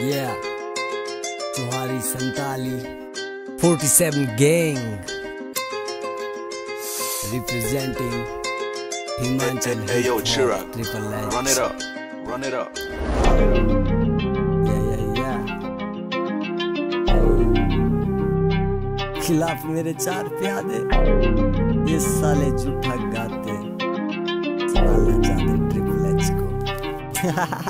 Yeah. Johari Santali. 47 Gang. Representing Himachal Hey, yo, up. Triple H. Run it up. Run it up. Yeah, yeah, yeah. खिलाफ मेरे चार प्यादे ये साले झूठा गाते सुनाना चाहते ट्रिपल एच को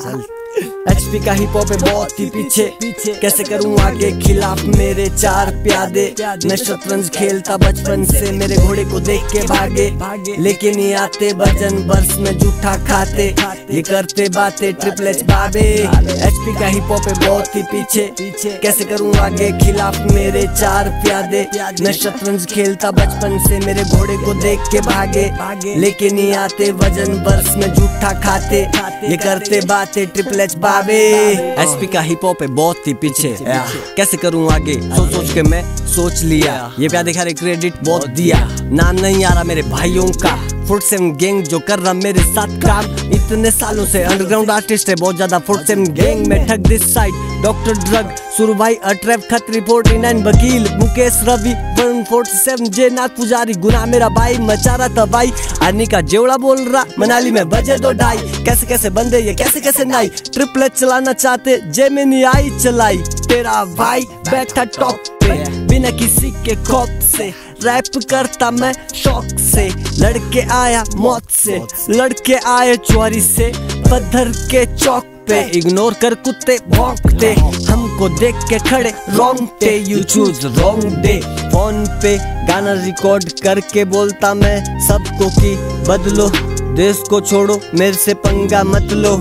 चल एचपी का हिप हॉप है बहुत ही पीछे। पीछे कैसे करूँ आगे खिलाफ मेरे चार प्यादे? मैं शतरंज खेलता बचपन से, मेरे घोड़े को देख के भागे। लेकिन ये आते भजन वर्ष में जूठा खाते। ये करते बातें ट्रिपल एच बाबे। एचपी का हिप हॉप है बहुत ही पीछे। कैसे करूँ आगे खिलाफ मेरे चार प्यादे? मैं शतरंज खेलता बचपन से, मेरे घोड़े को देख के भागे। लेकिन ये आते वज़न वर्ष में जूठा खाते। ये करते बातें ट्रिपल एच बाबे एसपी का हिप हॉप है बहुत ही पीछे। कैसे करूँ आगे? सोच सोच के मैं सोच लिया। ये क्या दिखा रहे क्रेडिट बहुत दिया। नाम नहीं आ रहा मेरे भाइयों का। फुट सेम गैंग जो कर रहा मेरे साथ काम। इतने सालों से अंडरग्राउंड आर्टिस्ट है, बहुत ज़्यादा फुट सेम गैंग में ठग दिस साइड डॉक्टर ड्रग सुरु भाई अट्रैप खत्री फोर्टी नाइन वकील, Mukesh Ravi one forty seven J Nath पुजारी, गुना मेरा भाई मचा रहा आनी का जेवड़ा बोल रहा, मनाली में बजे दो ढाई। कैसे कैसे बंदे ये, कैसे कैसे नाई। ट्रिपलेट चलाना चाहते जे में नहीं आई चलाई। तेरा भाई बैठा टॉप पे, बिना किसी के खौफ से। रैप करता मैं शौक से। लड़के आया मौत से। लड़के आए चोरी से। पत्थर के चौक पे। इग्नोर कर कुत्ते भौंकते हमको देख के खड़े रोंगटे you choose wrong day phone पे गाना रिकॉर्ड करके बोलता मैं, सबको की बदलो। देश को छोड़ो। मेरे से पंगा मत लो।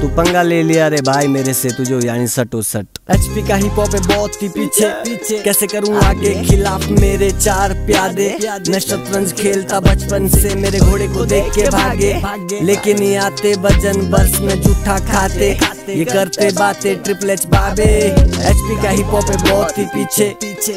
तू पंगा ले लिया रे भाई मेरे से। तुझे यानी सटो सट। एचपी का हिप हॉप है बहुत ही पीछे। पीछे। कैसे करूँ आगे। खिलाफ मेरे चार प्यादे। मैं शतरंज खेलता बचपन से। मेरे घोड़े को देख के भागे। लेकिन आते वज़न बस में जूठा खाते। ये करते बातें ट्रिपल एच बाबे। एचपी का हिप हॉप है बहुत ही पीछे।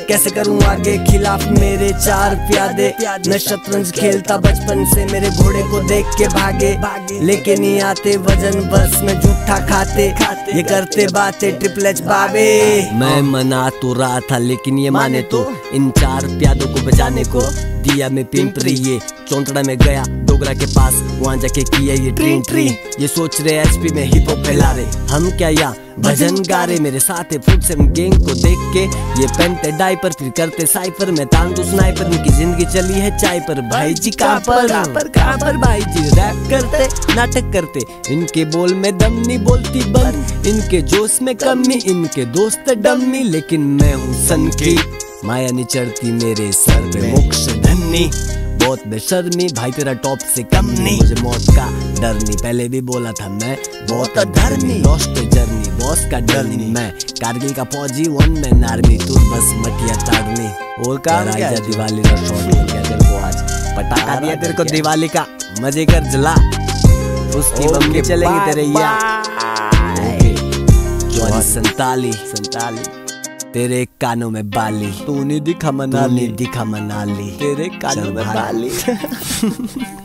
कैसे करूँ आगे खिलाफ मेरे चार प्यादे। मैं शतरंज खेलता बचपन से मेरे घोड़े को देख के भागे। लेके ये आते वज़न बस में जूठा खाते। ये करते बातें। ट्रिपल एच बाबे। मैं मना तो रहा था लेकिन ये माने तो इन चार प्यादों को बजाने को। दिया मैं पिंपरी। ये चौंतड़ा में गया। डोगरा के पास वहाँ जाके किया ये ट्रेन ट्रेन ये सोच रहे एचपी में हिप हॉप फैला रहे हम क्या या भजन गा रहे मेरे साथ गैंग को देख के ये पेंटे डाइपर फिर करते साइफर में तांडू स्नाइपर इनकी ज़िंदगी चली है चाय पर भाई जी कहाँ पर पर कहाँ पर भाई जी रैप करते नाटक करते। इनके बोल में दम नहीं बोलती बंद इनके जोश में कमी इनके दोस्त डम्मी। लेकिन मैं हूँ सन की माया नहीं चढ़ती मेरे सर पे मोक्ष धन्नी। बहुत बेशर्मी भाई तेरा टॉप से कम नहीं। मुझे मौत का डर नहीं। पहले भी बोला था मैं बहुत धर्मी लॉस्ट जर्नी बॉस का डर नहीं। मैं कारगिल का फौजी वन मैन आर्मी तू बस मटिया ताड़नी और क्या है दिवाली का शॉट हो गया तेरे को आज। पटाखा दिया तेरे को दिवाली का। मज़े कर जला। उसकी बम के चलेंगे तेरे या। संताली संताली तेरे कानों में बाली। तूने दिखा मनाली। दिखा मनाली। तेरे कानों में बाली।